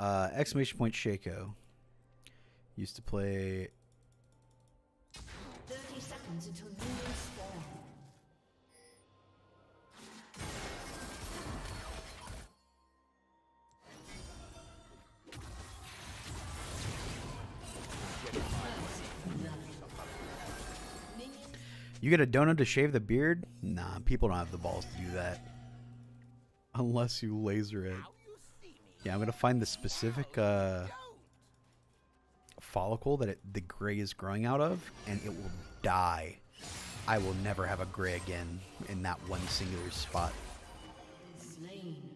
Uh, exclamation point Shaco. Used to play 30 seconds until minions spawn. You get a donut to shave the beard? Nah, people don't have the balls to do that. Unless you laser it. Yeah, I'm gonna find the specific uh, follicle that it, the gray is growing out of, and it will die. I will never have a gray again in that one singular spot. Slain.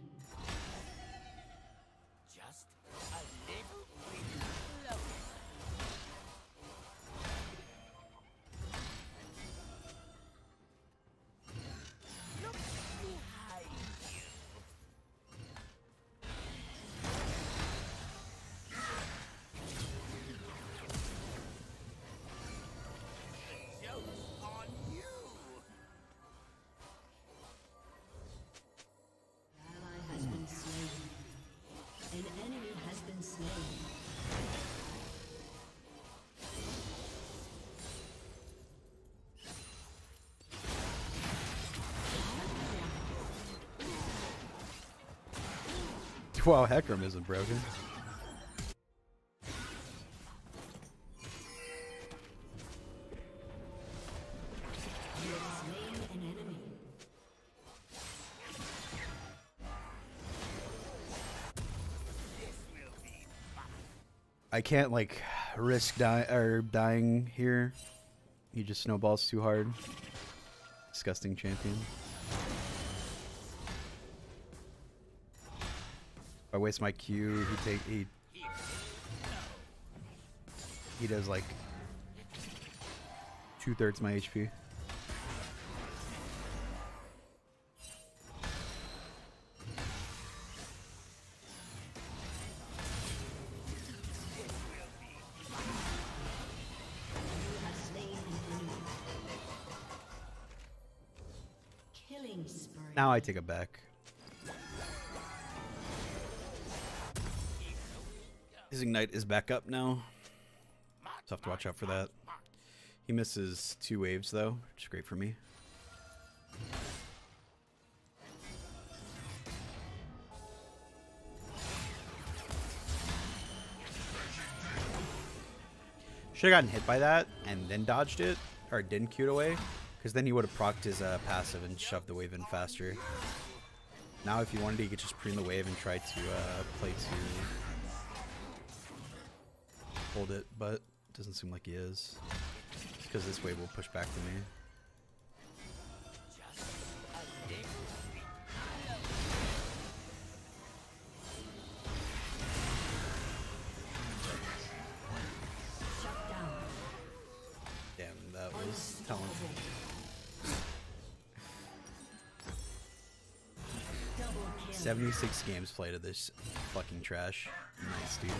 Wow, Hecarim isn't broken. I can't like risk die or dying here. He just snowballs too hard. Disgusting champion. I waste my Q, he take he he does like two thirds my HP. You have slain an enemy. Killing spree. Now I take it back. His ignite is back up now. So have to watch out for that. He misses two waves though, which is great for me. Should have gotten hit by that and then dodged it, or didn't it away, because then he would have procced his uh, passive and shoved the wave in faster. Now, if you wanted, to, he could just preen the wave and try to uh, play to hold it, but doesn't seem like he is. Because this wave will push back to me. Damn, that was talented. 76 games played of this fucking trash. Nice, dude.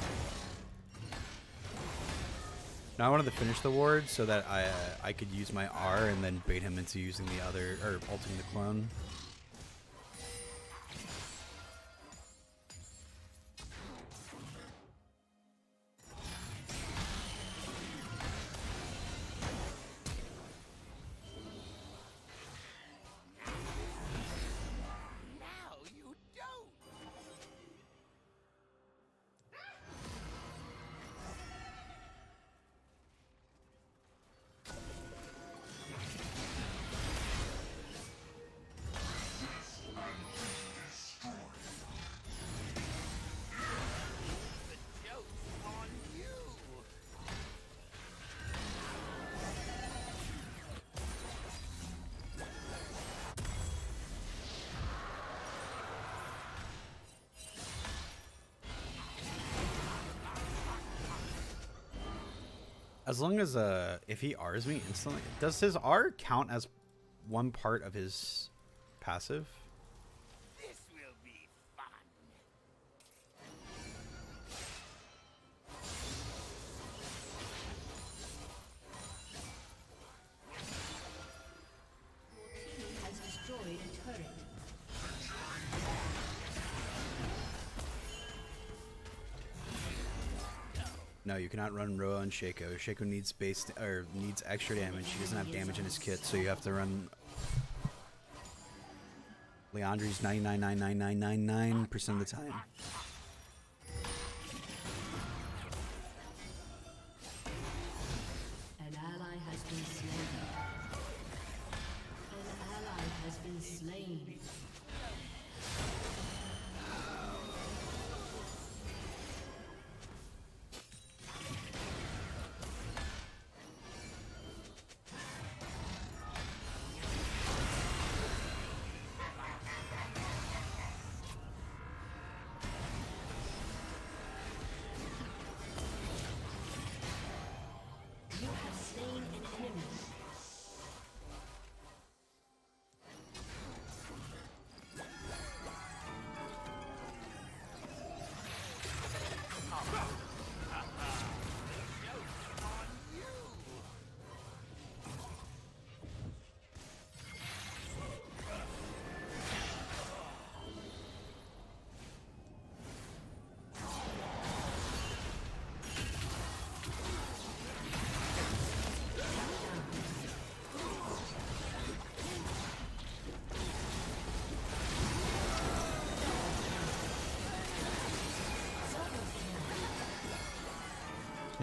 Now I wanted to finish the ward so that I uh, I could use my R and then bait him into using the other or ulting the clone. As long as uh if he R's me instantly, does his R count as one part of his passive? No, you cannot run Roa and Shaco. Shaco needs base or needs extra damage. He doesn't have damage in his kit, so you have to run. Liandry's 99.99999% of the time. An ally has been slain. An ally has been slain.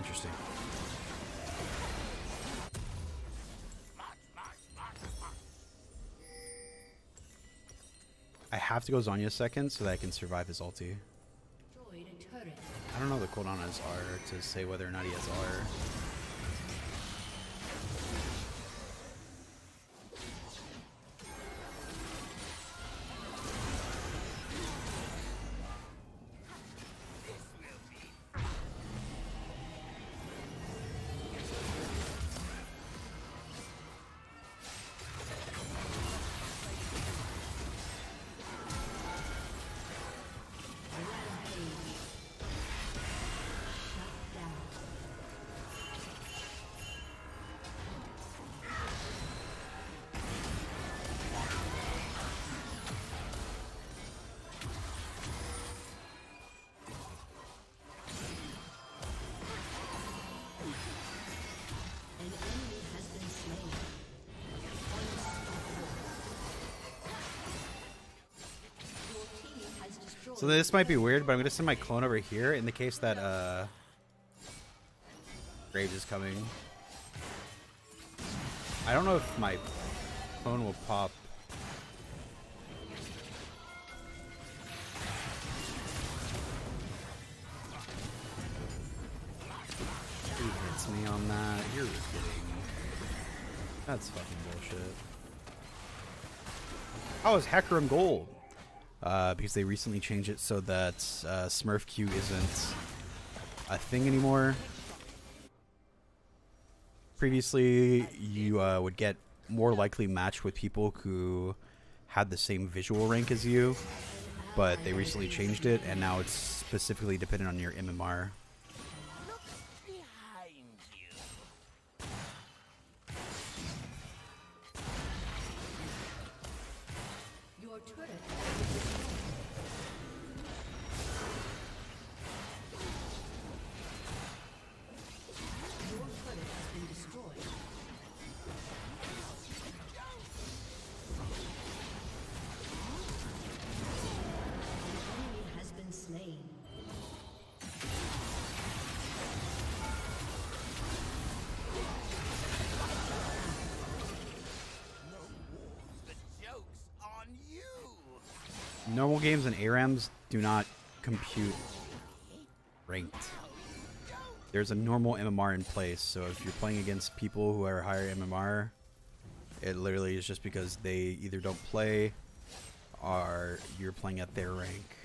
Interesting. I have to go Zhonya second so that I can survive his ulti. I don't know the cooldown on his R to say whether or not he has R. So this might be weird, but I'm gonna send my clone over here in the case that uh Graves is coming. I don't know if my clone will pop. Who hits me on that? You're kidding. That's fucking bullshit. How is Hecarim gold? Uh, because they recently changed it so that uh, Smurf queue isn't a thing anymore. Previously, you uh, would get more likely matched with people who had the same visual rank as you, but they recently changed it, and now it's specifically dependent on your MMR. Your turret Normal games and ARAMs do not compute ranked. There's a normal MMR in place, so if you're playing against people who are higher MMR, it literally is just because they either don't play or you're playing at their rank.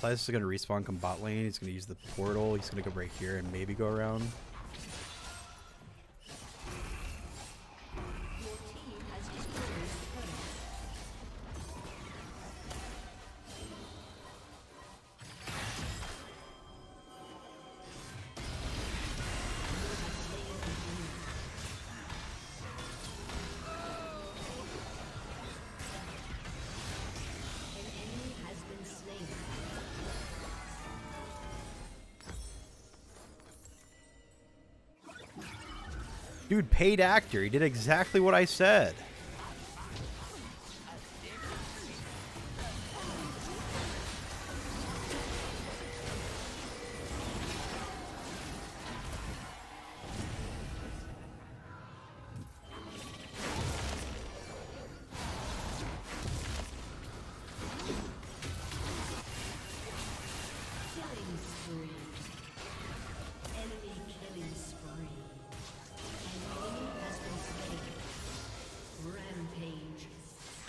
Plyus is going to respawn come bot lane, he's going to use the portal, he's going to go right here and maybe go around. Dude, paid actor. He did exactly what I said. Killing spree.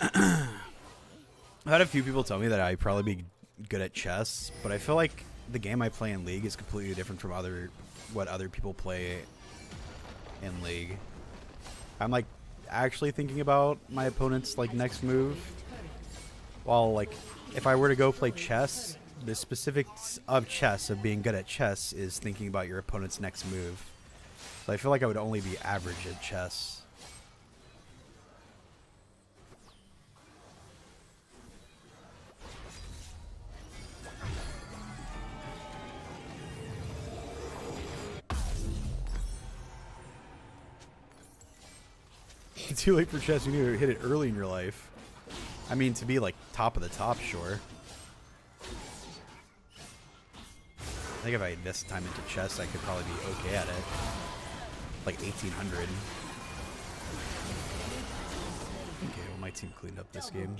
I've had a few people tell me that I'd probably be good at chess, but I feel like the game I play in League is completely different from other what other people play in League. I'm like actually thinking about my opponent's like next move. While like if I were to go play chess, the specifics of chess of being good at chess is thinking about your opponent's next move. So I feel like I would only be average at chess. Too late for chess. You need to hit it early in your life. I mean, to be like top of the top, sure. I think if I invest time into chess, I could probably be okay at it. Like 1800. Okay, well, my team cleaned up this game.